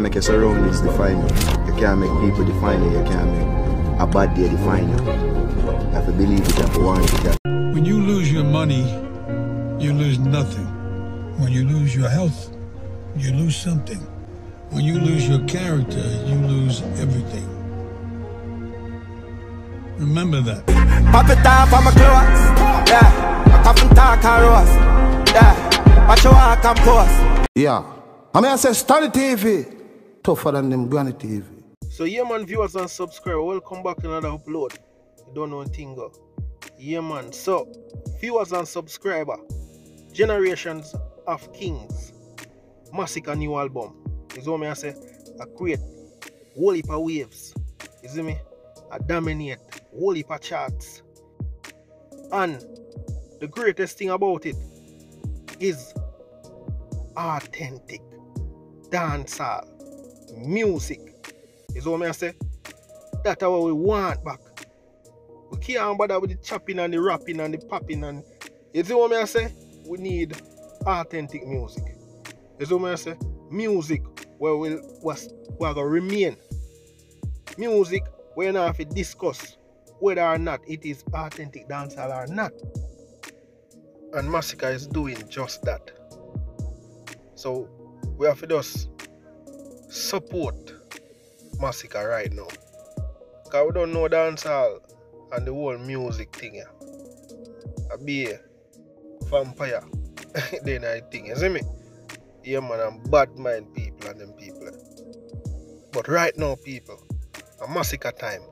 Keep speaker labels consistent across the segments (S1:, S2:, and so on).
S1: can't make your surroundings define you. You can't make people define you. You can't make a bad day define you. You have to believe it, you have to want it.
S2: When you lose your money, you lose nothing. When you lose your health, you lose something. When you lose your character, you lose everything. Remember that.
S3: Pop it off on my clothes. Yeah. I come from talk and roast. Yeah. Watch your walk and pose.
S4: Yeah. I mean, I say, Stanny TV. Tougher than them TV.
S5: So yeah man viewers and subscribers, welcome back to another upload. You don't know anything go. Yeah man. So viewers and subscriber, Generations of Kings, Masicka new album. Is what me I say, a create whole heap of waves. You see me? A dominate whole heap of charts. And the greatest thing about it is authentic dancehall music. Is what me I say? That's what we want back. We can't bother with the chopping and the rapping and the popping and you see what me I say? We need authentic music. See what me I say? Music where we will was we are gonna remain. Music where not have to discuss whether or not it is authentic dancehall or not. And Masicka is doing just that. So we have to just support Masicka right now. Cause we don't know dancehall and the whole music thing yeah. A be vampire. then I think, you see me? Yeah man, I'm bad mind people and them people. But right now people, a Masicka time.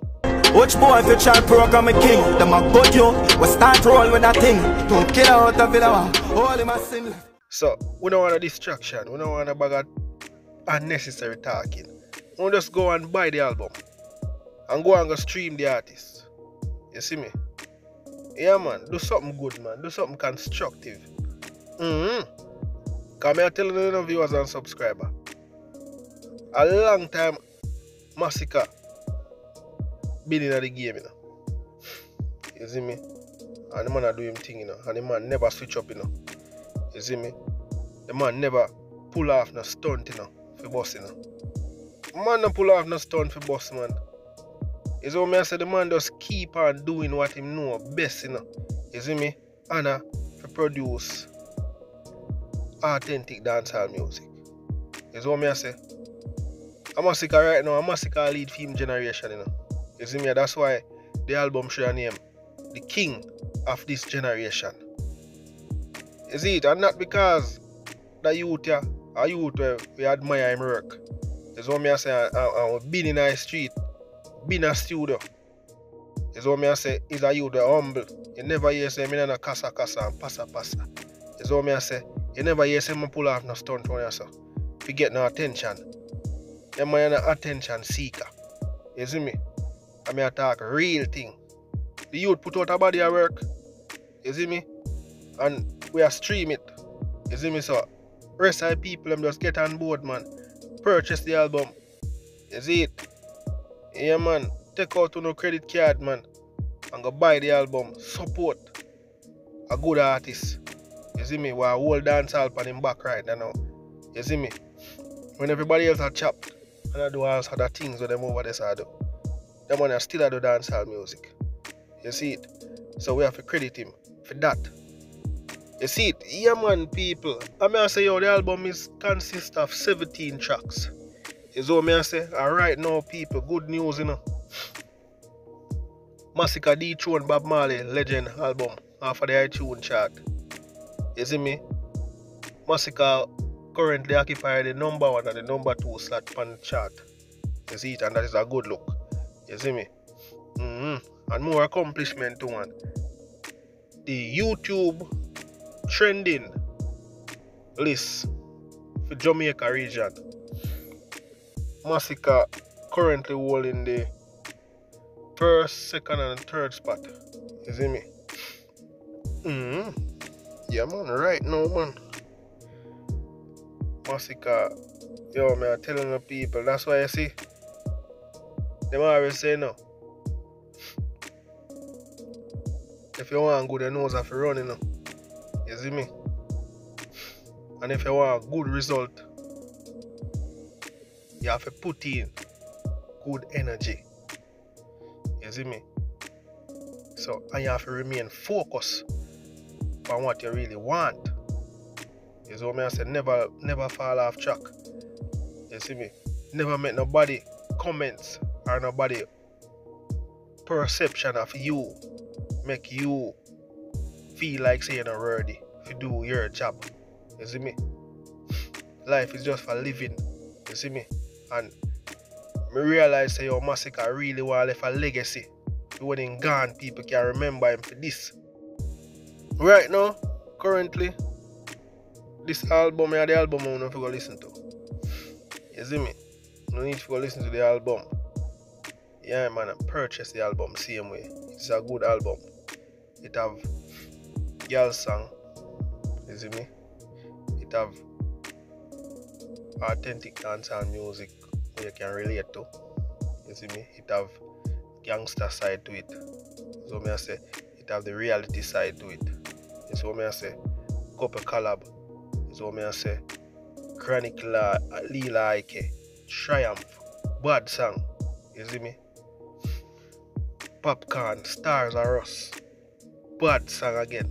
S3: Watch boy if you try program a king. Them a good you. We start roll with that thing. Don't kill out of it. All him a sin.
S5: So we don't want a distraction. We don't want a bag of unnecessary talking. We just go and buy the album. And go and go stream the artist. You see me? Yeah man, do something good man. Do something constructive. Mm-hmm. Cause me I telling you viewers and subscriber. A long time Masicka been in the game, you know. You see me? And the man do him thing, you know. And the man never switch up, you know. You see me? The man never pull off no stunt, you know, for boss, you know. Man no pull off no stunt for boss, man. You see what me I say? The man just keep on doing what him know best, you know. You see me? Anna to produce authentic dancehall music. You see what me I say? a Masicka right now, a Masicka lead film generation, you know. You see me? That's why the album should have name The King of this generation. You see it? And not because the youth yeah, a youth uh, where we admire him work. Is what me I say and we been in the street, been a studio. Is what me I say is a youth humble. You never hear say me na kasa kasa and passa passa. Is what me I say. You never hear say me pull off no stunt on yourself. We get no attention. Man an attention seeker. You see me? I mean I talk real thing. The youth put out a body of work. You see me? And we are stream it. You see me? So rest of the people them just get on board man. Purchase the album. You see it? Yeah man. Take out no credit card man. And go buy the album. Support a good artist. You see me? While a whole dance on him back right now. You see me? When everybody else are chopped and I do all other things with them over there I do. Them are still a do dancehall music. You see it? So we have to credit him for that. You see it? Yeah man people. I mean I say yo the album is consists of 17 tracks. Is what me I say? Alright now people, good news you know. Masicka dethrone Bob Marley Legend album off of the iTunes chart. You see me? Masicka currently occupy the number one and the number two slot the chart. You see it, and that is a good look. You see me? Mm-hmm. And more accomplishment to one. The YouTube trending list for Jamaica region. Masicka currently holding the first, second, and third spot. You see me? Mm-hmm. Yeah, man, right now, man. Masicka. Yo, man, I'm telling the people. That's why you see. Them always say no. If you want good, you know how to run, you know. You see me? And if you want a good result, you have to put in good energy. You see me? So and you have to remain focused on what you really want. You see what I say? Never never fall off track. You see me? Never make nobody comments or nobody perception of you make you feel like saying you're worthy if you do your job. You see me? Life is just for living. You see me? And me realize say your Masicka really want left a legacy. When in gone, people can remember him for this. Right now, currently, this album is the album I want to listen to. You see me? No need to go listen to the album. Yeah man, I purchase the album same way. It's a good album. It have girl song. You see me? It have authentic dancehall music where you can relate to. You see me? It have gangster side to it. So me I say it have the reality side to it. See what me I say? Couple collab. See what me I say? Chronic Law Lila Ike. Triumph. Bad song. You see me? Popcorn. Stars are us. Bad song again.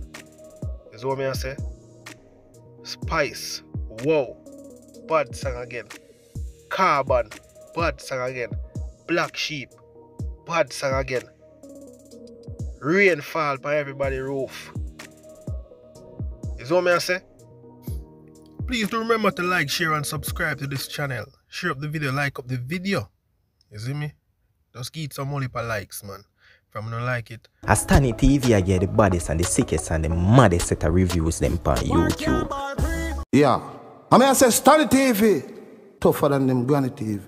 S5: See what me I say? Spice. Whoa. Bad song again. Carbon. Bad song again. Black Sheep. Bad song again. Rainfall by everybody roof. See what me I say? Please do remember to like, share and subscribe to this channel. Share up the video, like up the video. You see me? Just give it some money per likes, man. If I'm not like it,
S6: As Stanny TV, I get the baddest and the sickest and the maddest set of reviews them on YouTube.
S4: Yeah. I mean, I say Stanny TV. Tougher than them Granny TV.